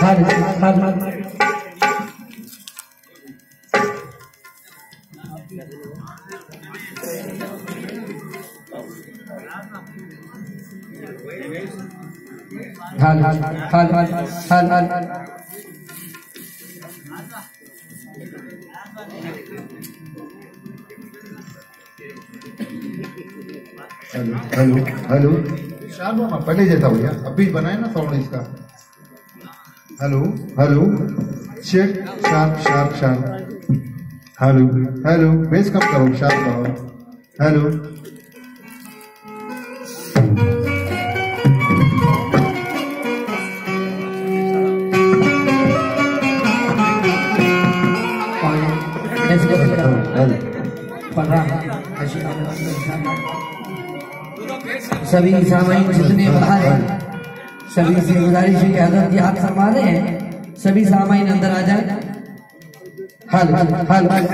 Hadi, hadi, hadi. हल हल हल हल हल हेलो हेलो हेलो पहले जैसा भैया। अभी बनाए ना साउंड इसका? Hello hello. Check sharp sharp sharp hello hello. Bass कम करो शार्प करो हेलो। सभी सामाई जितने बाहर हैं, सभी से गुजारिश है कि हज़रत की हाथ रहे हैं, सभी सामाइन अंदर आ जाए। हल हल हल हल।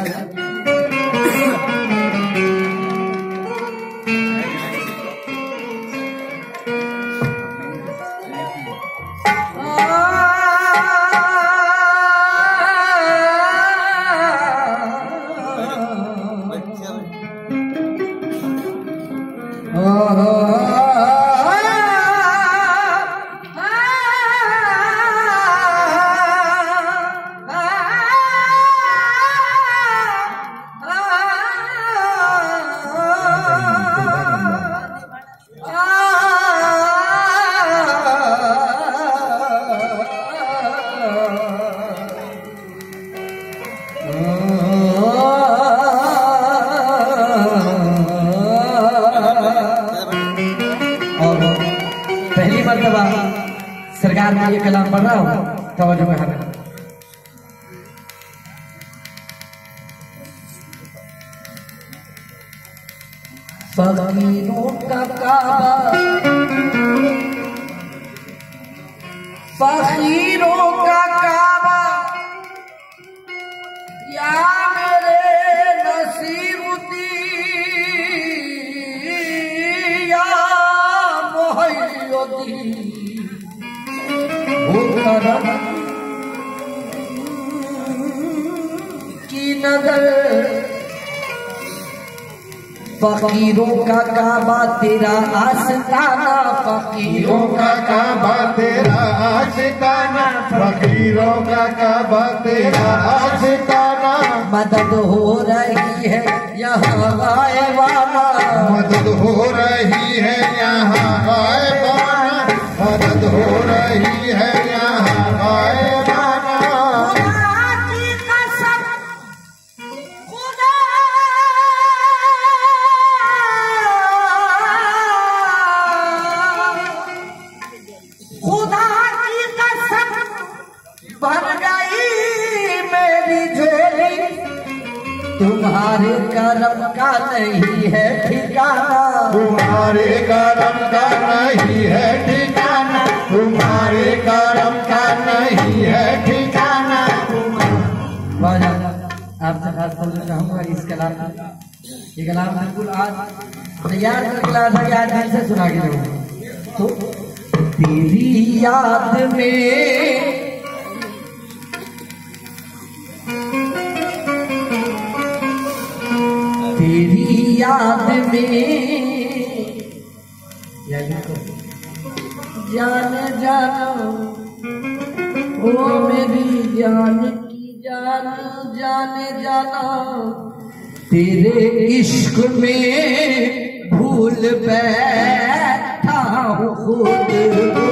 मर्तबा सरकार में ये कलाम पढ़ रहा हूँ तवज्जो में हमें। फकीरों का करम की नज़र फकीरों का काबा तेरा आस्ताना। फकीरों का काबा तेरा आशिकाना फकीरों का काबा तेरा आशिकाना मदद हो रही है यहाँ आए वाला। मदद हो रही है यहाँ आए बाना मदद हो रही है यहाँ। झोली। तुम्हारे करम का नहीं साथ बोलना चाहूँगा इस कलाम ये कलाम बिल्कुल आज तैयार करके लाया था कि आज मैं इसे सुना के जाऊँगा। तो तेरी याद में तेरी याद में तो- जान जाना ओ मेरी जान जाने जाना तेरे इश्क में भूल बैठा हूँ खुद।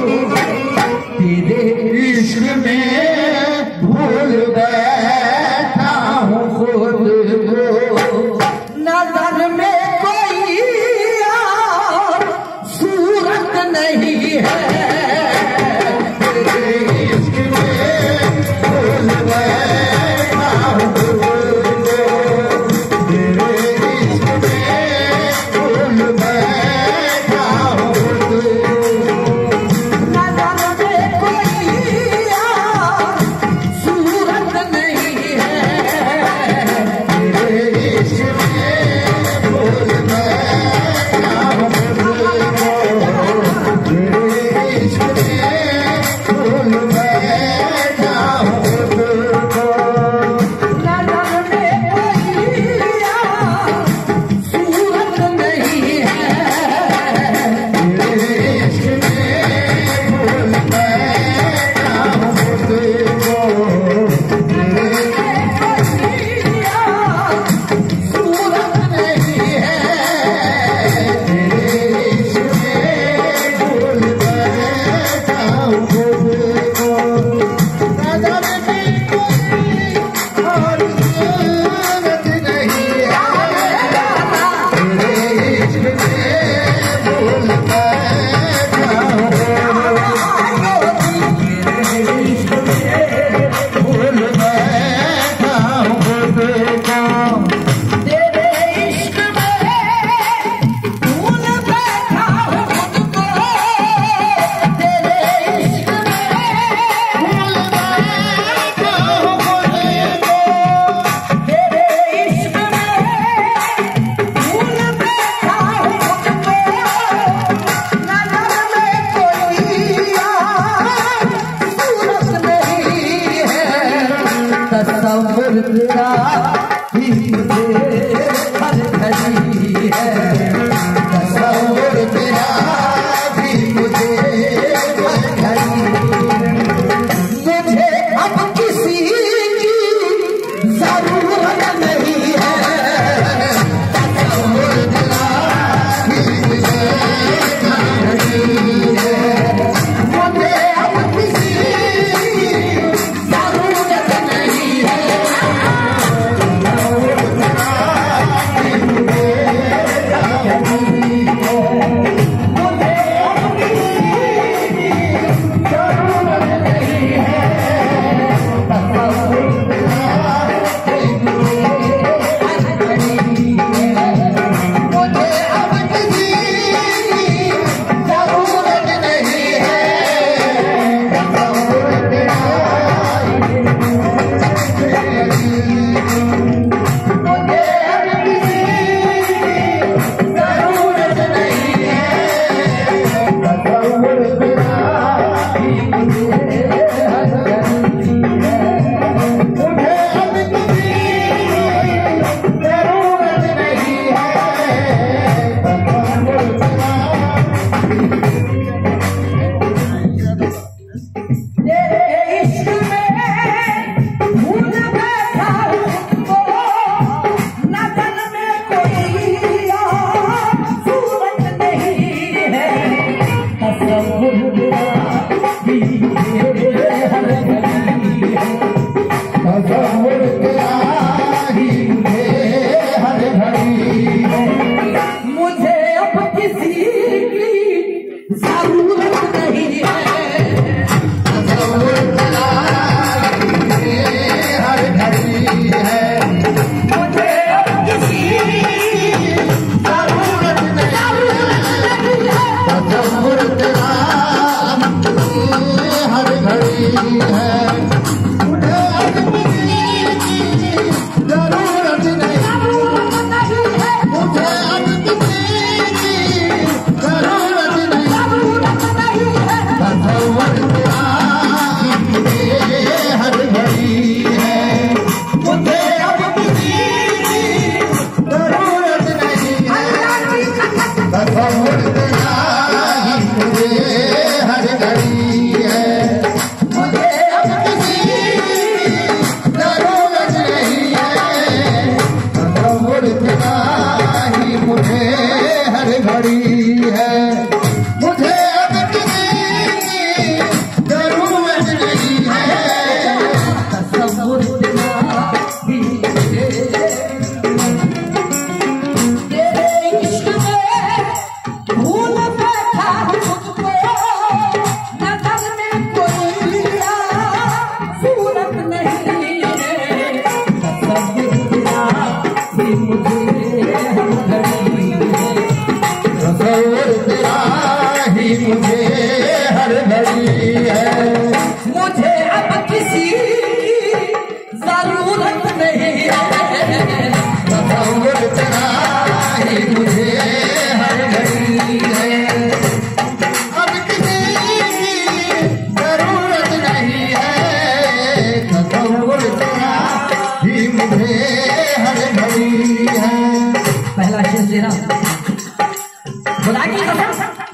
कर तेरा पीर तेरे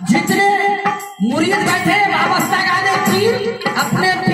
जितने मुरीद बैठे वाबस्ता गाने पीर अपने